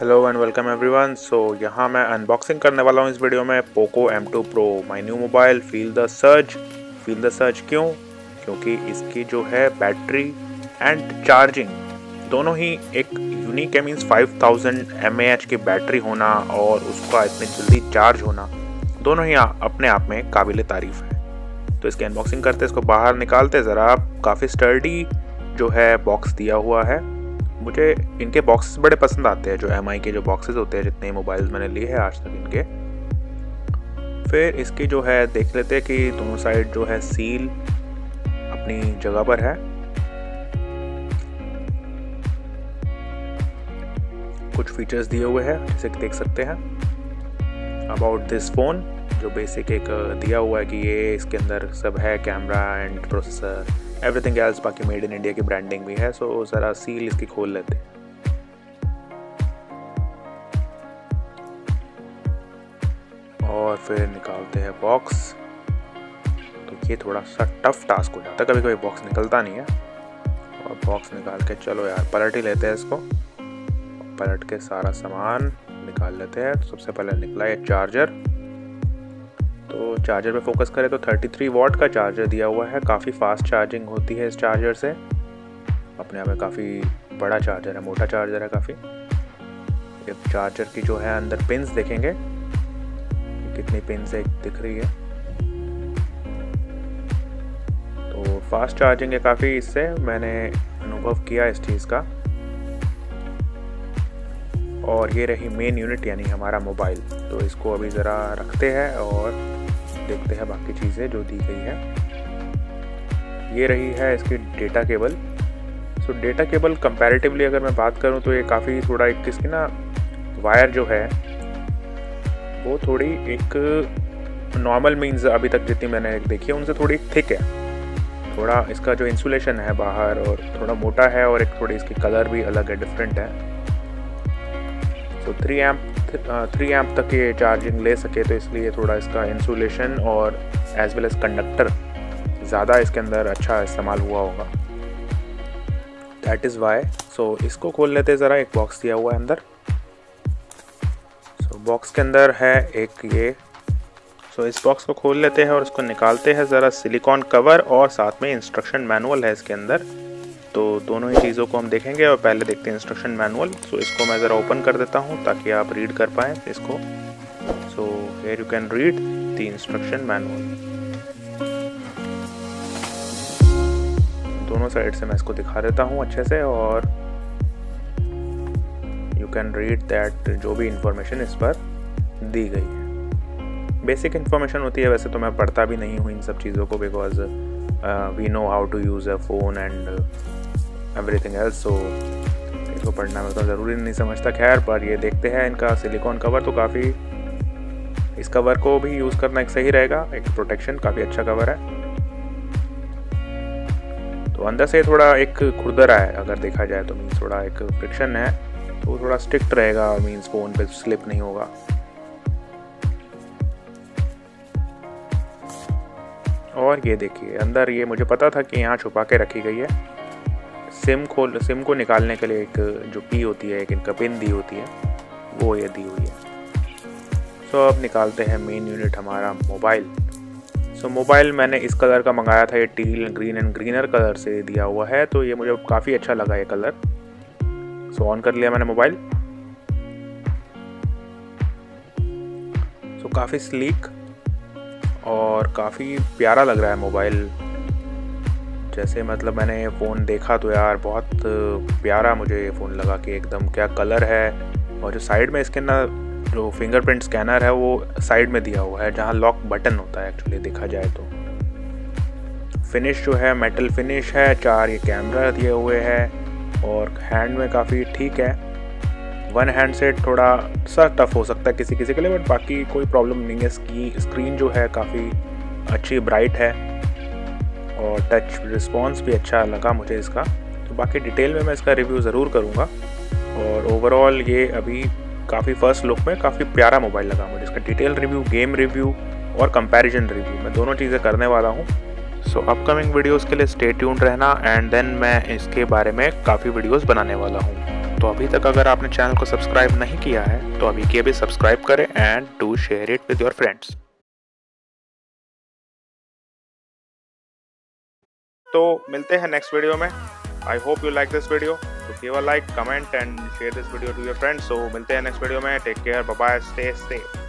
Hello and welcome everyone so यहाँ मैं unboxing करने वाला हूँ इस वीडियो में Poco M2 Pro my new mobile feel the search feel the search क्यों? क्योंकि इसकी जो है बैटरी एंड चार्जिंग दोनों ही एक यूनिक है मीन्स 5000 थाउज़ेंड की बैटरी होना और उसका इतनी जल्दी चार्ज होना, दोनों ही अपने आप में काबिल तारीफ़ है। तो इसकी अनबॉक्सिंग करते, इसको बाहर निकालते, ज़रा काफ़ी स्टर्डी जो है बॉक्स दिया हुआ है। मुझे इनके बॉक्सेस बड़े पसंद आते हैं, जो एमआई के जो बॉक्सेस होते हैं, जितने मोबाइल मैंने लिए हैं आज तक इनके। फिर इसकी जो है, देख लेते हैं कि दोनों साइड जो है सील अपनी जगह पर है। कुछ फीचर्स दिए हुए हैं, जैसे देख सकते हैं। अबाउट दिस फ़ोन जो बेसिक एक, दिया हुआ है कि ये इसके अंदर सब है camera and processor everything else बाकी मेड इन इंडिया की ब्रांडिंग भी है सो ज़रा सील इसकी खोल लेते हैं। और फिर निकालते हैं बॉक्स तो ये थोड़ा सा टफ टास्क हो जाता है कभी कभी बॉक्स निकलता नहीं है। और बॉक्स निकाल के चलो यार, पलट ही लेते हैं इसको। पलट के सारा सामान निकाल लेते हैं। तो सबसे पहले निकला है चार्जर तो चार्जर पे फोकस करें तो 33 वॉट का चार्जर दिया हुआ है। काफ़ी फास्ट चार्जिंग होती है इस चार्जर से। अपने आप में काफ़ी बड़ा चार्जर है, मोटा चार्जर है काफ़ी। एक चार्जर की जो है अंदर पिंस देखेंगे। कितनी पिंस एक दिख रही है। तो फास्ट चार्जिंग है काफ़ी इससे। मैंने अनुभव किया इस चीज़ का। और ये रही मेन यूनिट यानी हमारा मोबाइल तो इसको अभी ज़रा रखते हैं और देखते हैं बाकी चीज़ें जो दी गई हैं। ये रही है इसकी data cable so data cable comparatively अगर मैं बात करूँ तो ये काफ़ी थोड़ा एक इसकी ना वायर जो है, वो थोड़ी एक नॉर्मल मीन्स अभी तक जितनी मैंने देखी है, उनसे थोड़ी थिक है। थोड़ा इसका जो इंसुलेशन है बाहर और थोड़ा मोटा है और एक थोड़ी इसकी कलर भी अलग है डिफरेंट है। तो थ्री एम्प थ्री एम्प तक ये चार्जिंग ले सके तो इसलिए थोड़ा इसका इंसुलेशन और एज वेल एज कंडक्टर ज़्यादा इसके अंदर अच्छा इस्तेमाल हुआ होगा। दैट इज़ वाई सो इसको खोल लेते ज़रा एक बॉक्स दिया हुआ है अंदर। सो so, बॉक्स के अंदर है एक ये। सो so, इस बॉक्स को खोल लेते हैं और इसको निकालते हैं ज़रा सिलिकॉन कवर और साथ में इंस्ट्रक्शन मैनुअल है इसके अंदर। तो दोनों ही चीज़ों को हम देखेंगे और पहले देखते हैं इंस्ट्रक्शन मैनुअल सो इसको मैं ज़रा ओपन कर देता हूँ ताकि आप रीड कर पाएँ इसको। So here you can read the instruction manual दोनों साइड से मैं इसको दिखा देता हूँ अच्छे से और यू कैन रीड दैट जो भी इंफॉर्मेशन इस पर दी गई है। बेसिक इन्फॉर्मेशन होती है, वैसे तो मैं पढ़ता भी नहीं हूँ इन सब चीज़ों को because we know how to use a phone and everything else so इसको पढ़ना मैं तो ज़रूरी नहीं समझता। खैर, पर ये देखते हैं इनका सिलिकॉन कवर तो काफ़ी इस कवर को भी यूज़ करना एक सही रहेगा। एक प्रोटेक्शन काफ़ी अच्छा कवर है। तो अंदर से थोड़ा एक खुरदरा है, अगर देखा जाए तो मीन्स थोड़ा एक फ्रिक्शन है तो थोड़ा स्ट्रिक्ट रहेगा मीन्स फ़ोन पे स्लिप नहीं होगा। और ये देखिए, अंदर ये मुझे पता था कि यहाँ छुपा के रखी गई है। सिम खोल, सिम को निकालने के लिए एक जो पी होती है, एक इनका पिन दी होती है, वो ये दी हुई है। सो अब निकालते हैं मेन यूनिट हमारा मोबाइल सो मोबाइल मैंने इस कलर का मंगाया था, ये teal green and greener colour से दिया हुआ है तो ये मुझे काफ़ी अच्छा लगा ये कलर सो ऑन कर लिया मैंने मोबाइल सो काफ़ी स्लीक और काफ़ी प्यारा लग रहा है मोबाइल। जैसे मतलब मैंने ये फ़ोन देखा तो यार बहुत प्यारा मुझे ये फ़ोन लगा कि एकदम क्या कलर है। और जो साइड में इसके ना जो फिंगरप्रिंट स्कैनर है वो साइड में दिया हुआ है, जहाँ लॉक बटन होता है एक्चुअली देखा जाए तो। फिनिश जो है मेटल फिनिश है, चार ये कैमरा दिए हुए है और हैंड में काफ़ी ठीक है। वन हैंड से थोड़ा सा टफ हो सकता है किसी किसी के लिए बट बाकी कोई प्रॉब्लम नहीं है। इसकी स्क्रीन जो है काफ़ी अच्छी ब्राइट है। और टच रिस्पॉन्स भी अच्छा लगा मुझे इसका। तो बाकी डिटेल में मैं इसका रिव्यू ज़रूर करूँगा। और ओवरऑल ये अभी काफ़ी फ़र्स्ट लुक में काफ़ी प्यारा मोबाइल लगा मुझे। इसका डिटेल रिव्यू गेम रिव्यू और कंपैरिजन रिव्यू मैं दोनों चीज़ें करने वाला हूँ। सो अपकमिंग वीडियोस के लिए स्टे ट्यून रहना। एंड देन मैं इसके बारे में काफ़ी वीडियोस बनाने वाला हूँ। तो अभी तक अगर आपने चैनल को सब्सक्राइब नहीं किया है तो अभी के अभी सब्सक्राइब करें and do share it with your friends तो मिलते हैं नेक्स्ट वीडियो में. I hope you like this video तो give a like comment and share this video to your friends so मिलते हैं नेक्स्ट वीडियो में. Take care bye stay safe